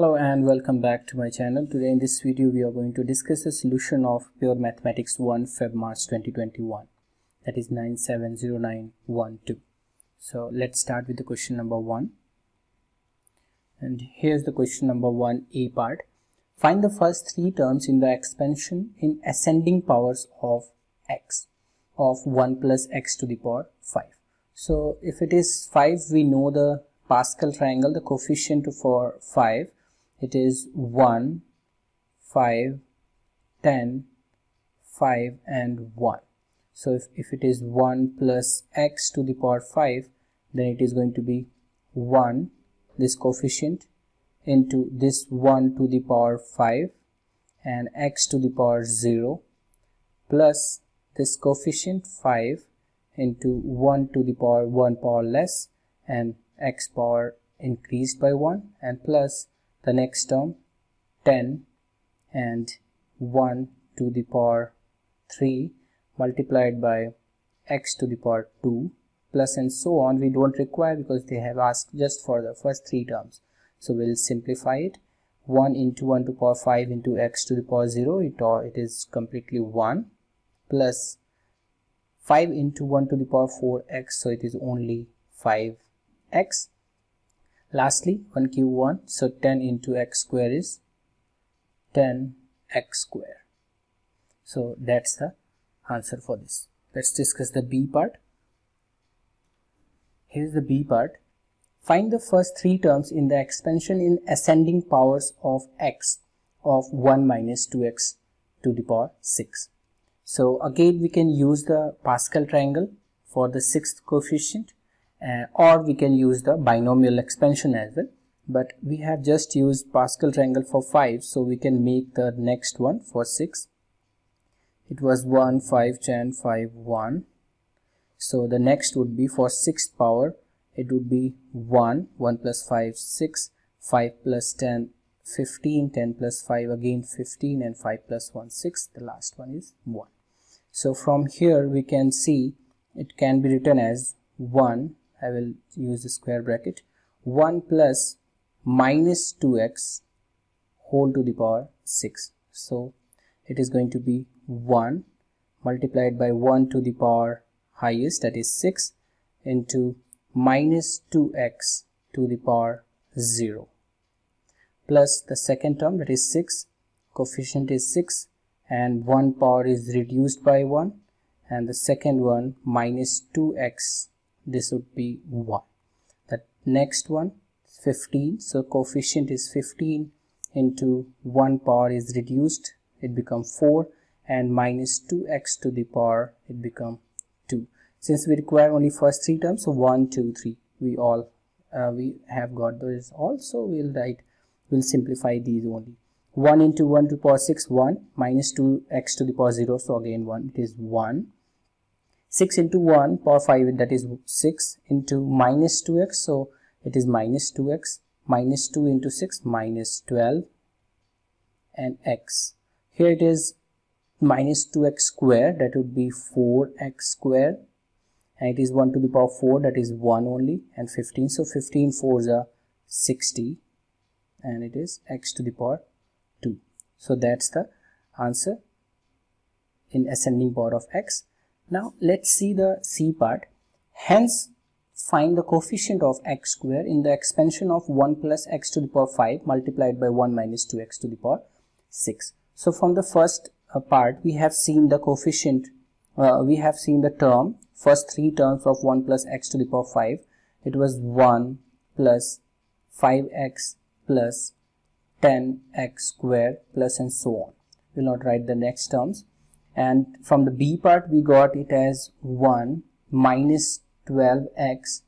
Hello and welcome back to my channel. Today in this video we are going to discuss the solution of Pure Mathematics 1 Feb March 2021 that is 970912. So let's start with the question number 1 and here's the question number 1 A part. Find the first three terms in the expansion in ascending powers of x of 1 plus x to the power 5. So if it is 5 we know the Pascal triangle the coefficient for 5 it is 1 5 10 5 and 1 so if, if it is 1 plus x to the power 5 then it is going to be 1 this coefficient into this 1 to the power 5 and x to the power 0 plus this coefficient 5 into 1 to the power 1 power less and x power increased by 1 and plus the next term 10 and 1 to the power 3 multiplied by x to the power 2 plus and so on. We don't require because they have asked just for the first three terms. So we'll simplify it. 1 into 1 to the power 5 into x to the power 0 it, or it is completely 1 plus 5 into 1 to the power 4x so it is only 5x Lastly, 1 cube 1, so 10 into x square is 10 x square. So that's the answer for this. Let's discuss the B part. Here's the B part. Find the first three terms in the expansion in ascending powers of x of 1 minus 2x to the power 6. So again we can use the Pascal triangle for the sixth coefficient uh, or we can use the binomial expansion as well. But we have just used Pascal triangle for 5 so we can make the next one for 6 it was 1 5 10 5 1 so the next would be for sixth power. It would be 1 1 plus 5 6 5 plus 10 15 10 plus 5 again 15 and 5 plus 1 6 the last one is 1 so from here we can see it can be written as 1 I will use the square bracket. 1 plus minus 2x whole to the power 6 so it is going to be 1 multiplied by 1 to the power highest that is 6 into minus 2x to the power 0 plus the second term that is 6 coefficient is 6 and 1 power is reduced by 1 and the second one minus 2x this would be 1 the next one 15 so coefficient is 15 into 1 power is reduced it become 4 and minus 2x to the power it become 2 since we require only first three terms so 1 2 3 we all uh, we have got those also we'll write we'll simplify these only. 1 into 1 to the power 6 1 minus 2x to the power 0 so again 1 it is 1 6 into 1 power 5 that is 6 into minus 2x so it is minus 2x minus 2 into 6 minus 12 and x. Here it is minus 2x square that would be 4x square. And it is 1 to the power 4 that is 1 only and 15 so 15 4s are 60 and it is x to the power 2 so that's the answer in ascending power of x now let's see the C part. Hence find the coefficient of x square in the expansion of 1 plus x to the power 5 multiplied by 1 minus 2x to the power 6. So from the first uh, part we have seen the coefficient, uh, we have seen the term, first three terms of 1 plus x to the power 5. It was 1 plus 5x plus 10x square plus and so on. We will not write the next terms and from the b part we got it as 1 minus 12x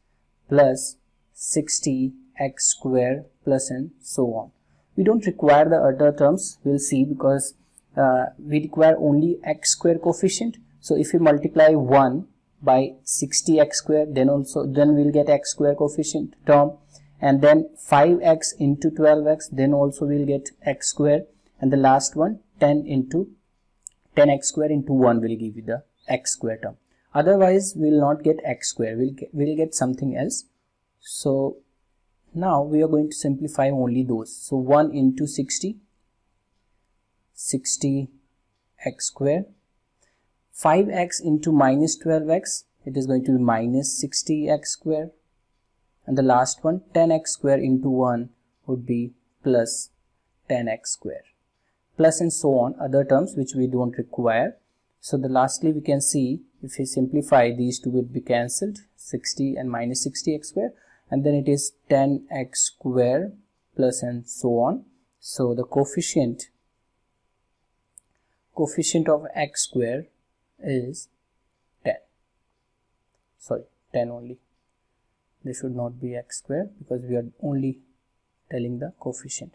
plus 60x square plus and so on. We don't require the other terms we'll see because uh, we require only x square coefficient. So if we multiply 1 by 60x square then also then we'll get x square coefficient term. And then 5x into 12x then also we'll get x square. And the last one 10 into 10x square into 1 will give you the x square term. Otherwise we will not get x square. We'll get, we'll get something else. So now we are going to simplify only those. So 1 into 60 60 x square. 5x into minus 12x it is going to be minus 60x square. And the last one 10x square into 1 would be plus 10x square plus and so on other terms which we don't require. So the lastly we can see if we simplify these two will be cancelled 60 and minus 60x square and then it is 10x square plus and so on. So the coefficient coefficient of x square is 10 sorry 10 only. This should not be x square because we are only telling the coefficient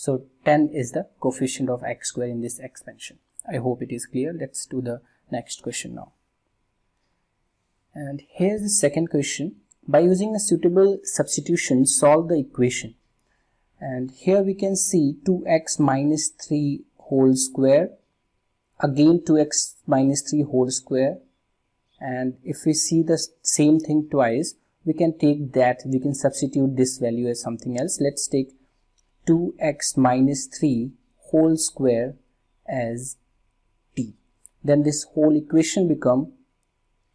so 10 is the coefficient of x square in this expansion. I hope it is clear. Let's do the next question now. And here's the second question. By using a suitable substitution solve the equation. And here we can see 2x minus 3 whole square again 2x minus 3 whole square. And if we see the same thing twice we can take that we can substitute this value as something else. Let's take 2x minus 3 whole square as t. Then this whole equation become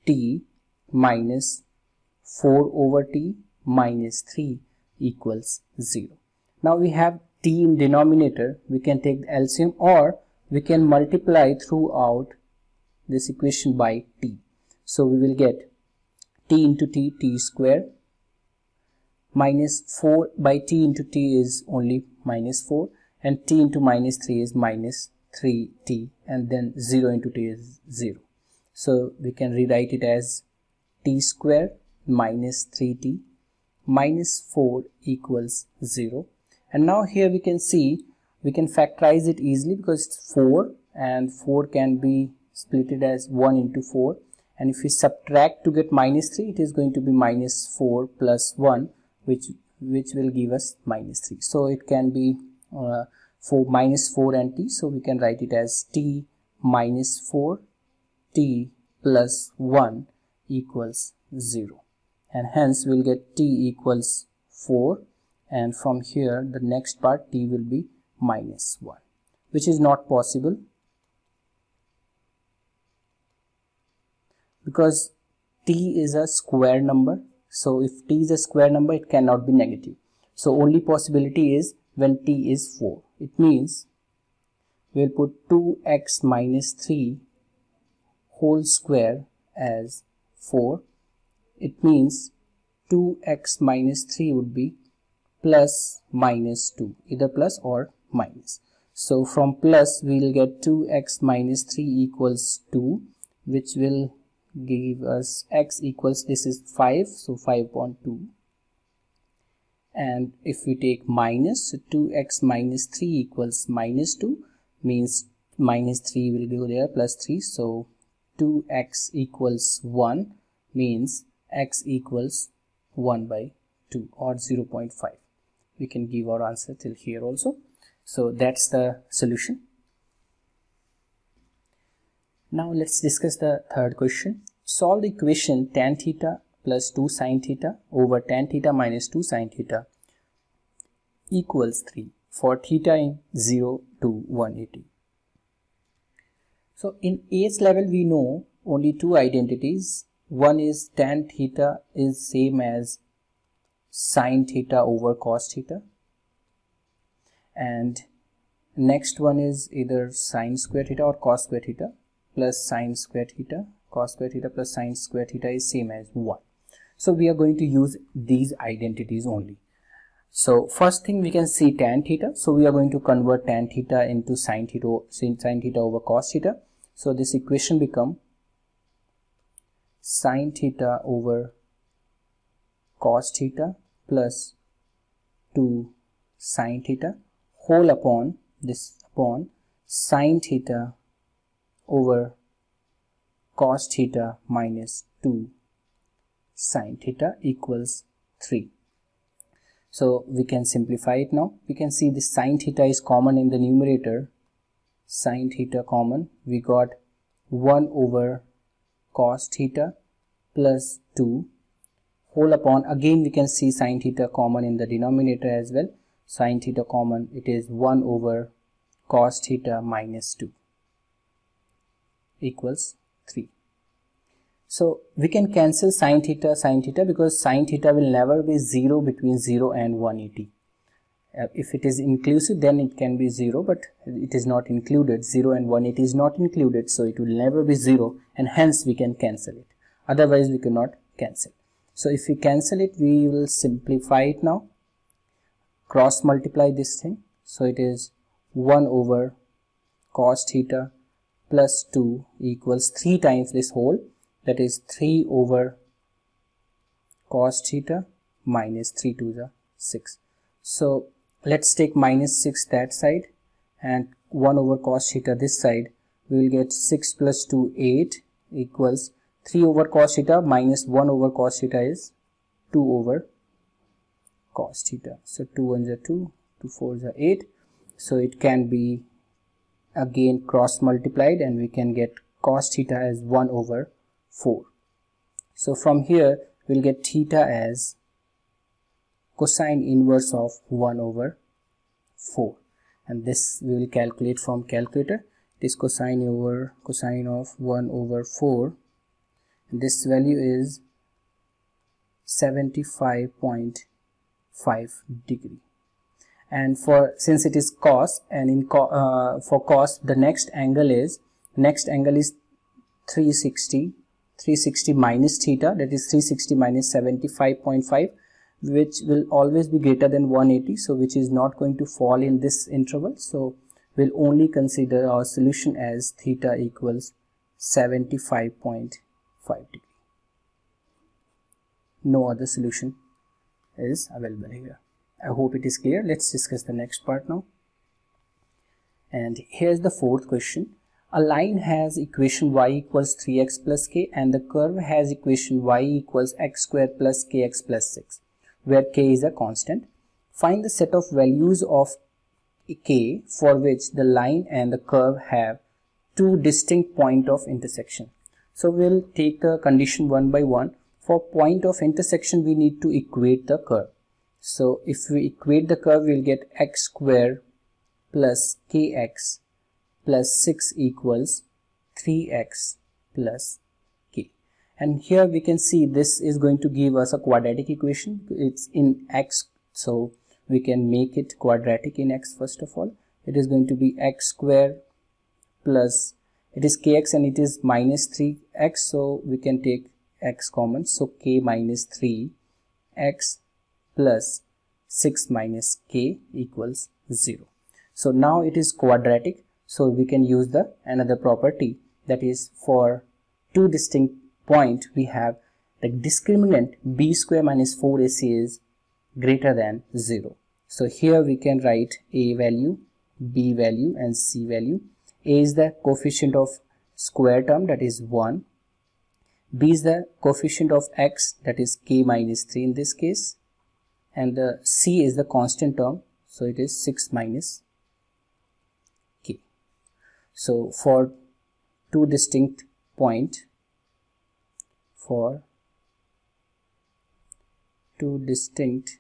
t minus 4 over t minus 3 equals 0 now we have t in denominator. We can take the LCM or we can multiply throughout this equation by t. So we will get t into t, t square minus 4 by t into t is only minus 4 and t into minus 3 is minus 3t and then 0 into t is 0. So we can rewrite it as t square minus 3t minus 4 equals 0 and now here we can see we can factorize it easily because it's 4 and 4 can be splitted as 1 into 4 and if we subtract to get minus 3 it is going to be minus 4 plus 1 which which will give us minus 3 so it can be uh, 4 minus 4 and t. So we can write it as t minus 4 t plus 1 equals 0 and hence we'll get t equals 4 and from here the next part t will be minus 1 which is not possible. Because t is a square number so if t is a square number it cannot be negative. So only possibility is when t is 4 it means we'll put 2x minus 3 whole square as 4 it means 2x minus 3 would be plus minus 2 either plus or minus. So from plus we will get 2x minus 3 equals 2 which will give us x equals this is 5 so 5.2 and if we take minus so 2x minus 3 equals minus 2 means minus 3 will go there plus 3 so 2x equals 1 means x equals 1 by 2 or 0.5 we can give our answer till here also so that's the solution. Now let's discuss the third question. Solve the equation tan theta plus 2 sine theta over tan theta minus 2 sine theta equals 3 for theta in 0 to 180. So in eighth level we know only two identities. One is tan theta is same as sine theta over cos theta and next one is either sine square theta or cos square theta plus sine square theta cos square theta plus sine square theta is same as 1 so we are going to use these identities only. So first thing we can see tan theta. So we are going to convert tan theta into sine theta sine theta over cos theta. So this equation become sine theta over cos theta plus 2 sine theta whole upon this upon sine theta over cos theta minus 2 sine theta equals 3 so we can simplify it now. We can see the sine theta is common in the numerator. Sine theta common. We got 1 over cos theta plus 2 whole upon again we can see sine theta common in the denominator as well. Sine theta common it is 1 over cos theta minus 2 equals 3 so we can cancel sine theta sine theta because sine theta will never be 0 between 0 and 180 uh, if it is inclusive then it can be 0 but it is not included. 0 and 180 is not included so it will never be 0 and hence we can cancel it. Otherwise we cannot cancel. So if we cancel it we will simplify it now. Cross multiply this thing. So it is 1 over cos theta plus 2 equals 3 times this whole that is 3 over cos theta minus 3 to the 6 so let's take minus 6 that side and 1 over cos theta this side. We will get 6 plus 2 8 equals 3 over cos theta minus 1 over cos theta is 2 over cos theta. So 2 ones are 2 2 fours are 8 so it can be again cross multiplied and we can get cos theta as 1 over 4 so from here we'll get theta as cosine inverse of 1 over 4 and this we will calculate from calculator. This cosine over cosine of 1 over 4 and this value is 75.5 degree and for since it is cos and in co uh, for cos the next angle is next angle is 360 360 minus theta that is 360 minus 75.5 which will always be greater than 180 so which is not going to fall in this interval. So we'll only consider our solution as theta equals 75.5 degree. No other solution is available here i hope it is clear let's discuss the next part now and here's the fourth question a line has equation y equals 3x plus k and the curve has equation y equals x squared plus kx plus 6 where k is a constant. Find the set of values of k for which the line and the curve have two distinct point of intersection. So we'll take the condition one by one. For point of intersection, we need to equate the curve. So if we equate the curve, we'll get x square plus kx plus 6 equals 3x plus k. and here we can see this is going to give us a quadratic equation. It's in x so we can make it quadratic in x first of all. It is going to be x square plus it is kx and it is minus 3x so we can take x common. So k minus 3 x plus 6 minus k equals 0 so now it is quadratic so we can use the another property that is for two distinct point we have the discriminant b square minus 4ac is greater than 0. So here we can write a value, b value and c value. a is the coefficient of square term that is 1. b is the coefficient of x that is k minus 3 in this case. And the c is the constant term so it is 6 minus k. So for two distinct point for two distinct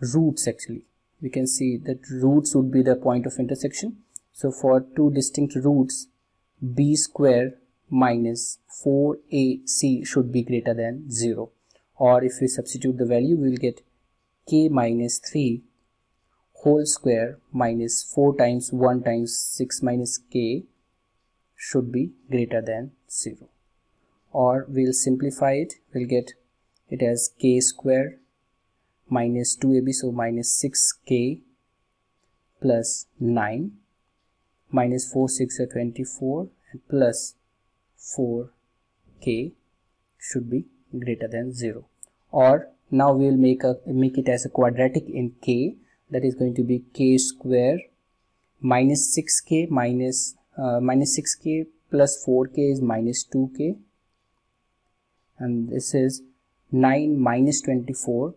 roots actually we can see that roots would be the point of intersection so for two distinct roots b square minus 4ac should be greater than 0 or if we substitute the value we will get k minus 3 whole square minus 4 times 1 times 6 minus k should be greater than 0 or we'll simplify it. We'll get it as k square minus 2ab so minus 6k plus 9 minus 4 6 are 24 and plus 4k should be greater than 0 or now we'll make a make it as a quadratic in k. That is going to be k square minus 6k minus uh, minus 6k plus 4k is minus 2k and this is 9 minus 24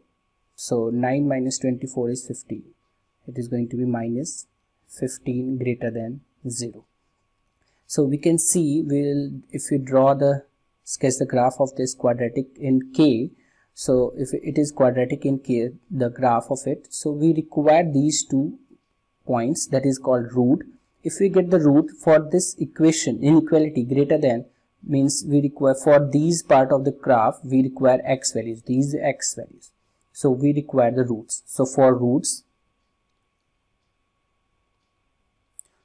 so 9 minus 24 is 50 it is going to be minus 15 greater than 0 so we can see we'll if we draw the sketch the graph of this quadratic in k so if it is quadratic in k the graph of it so we require these two points that is called root. If we get the root for this equation inequality greater than means we require for these part of the graph we require x values these x values. So we require the roots. So for roots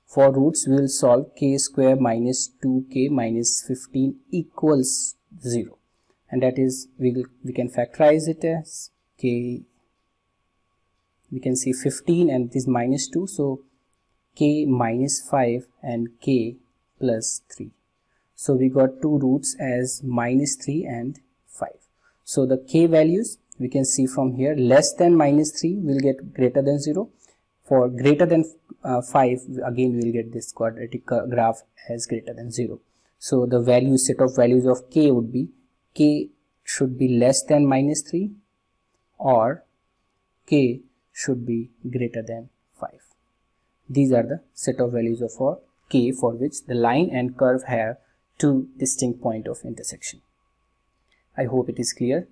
for roots we will solve k square minus 2k minus 15 equals 0 and that is we will we can factorize it as k we can see 15 and this 2 so k minus 5 and k plus 3 so we got two roots as minus 3 and 5. So the k values we can see from here less than minus 3 will get greater than 0. For greater than uh, 5 again we will get this quadratic graph as greater than 0. So the value set of values of k would be k should be less than minus 3 or k should be greater than 5. These are the set of values of for k for which the line and curve have two distinct point of intersection. I hope it is clear.